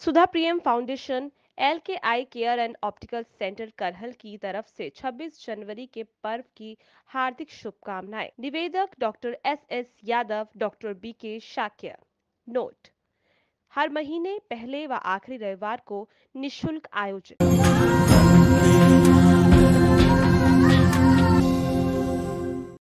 Sudha Priyam foundation, L K I care and optical centre Karhal की तरफ़ से 26 जनवरी के पर्व की हार्दिक शुभकामनाएँ। निवेदक doctor S S Yadav, doctor B K Shakya. Note, हर महीने पहले व आखिरी रविवार को निशुल्क आयोजित।